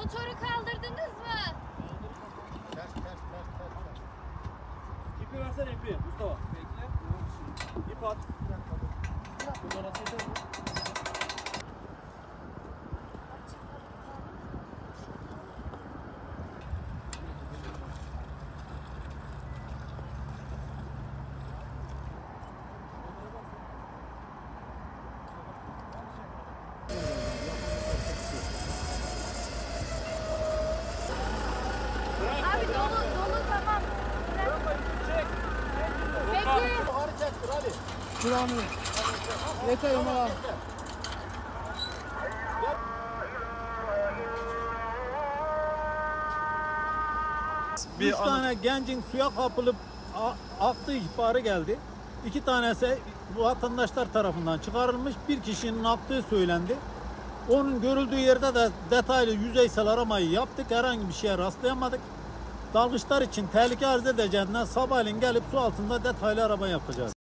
Motoru kaldırdınız mı? Ters ters ters ters. ters. İpi versene ipi Mustafa. Bekle. İp at. Bunlar nasıl Kulağını. Yeter Ömer abi. Üç tane gencin suya kapılıp aktığı ihbarı geldi. İki tanesi vatandaşlar tarafından çıkarılmış. Bir kişinin aktığı söylendi. Onun görüldüğü yerde de detaylı yüzeysel aramayı yaptık. Herhangi bir şeye rastlayamadık. Dalgıçlar için tehlike arz edeceğinden sabahleyin gelip su altında detaylı arama yapacağız.